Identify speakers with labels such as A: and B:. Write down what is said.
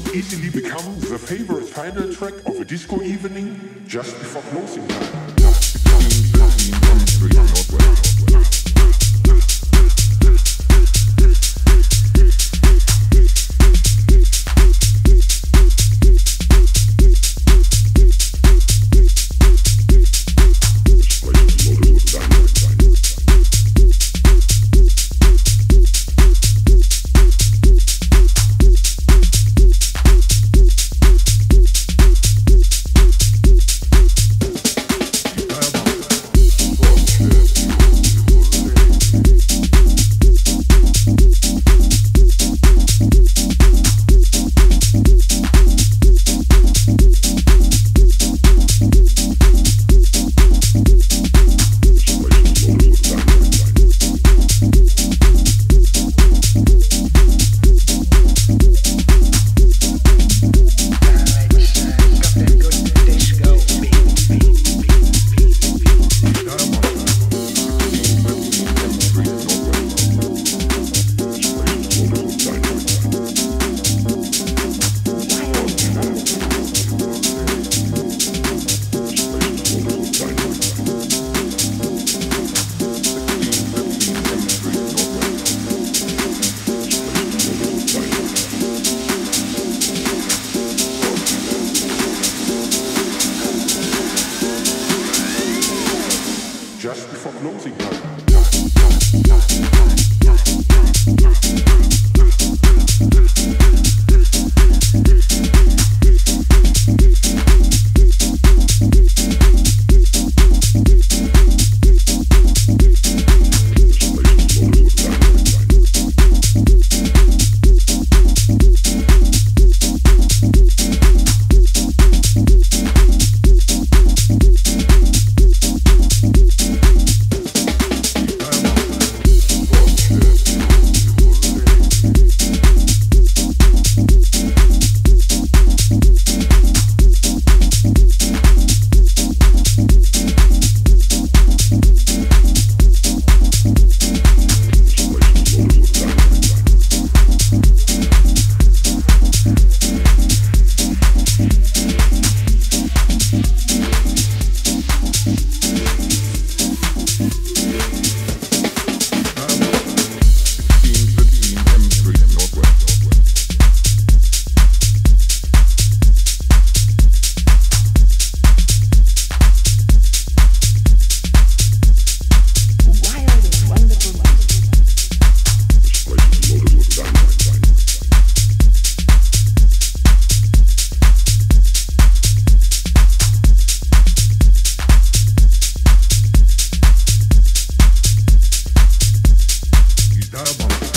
A: could easily become the favorite final track of a disco evening just before closing time.
B: just before closing time.
A: Obama.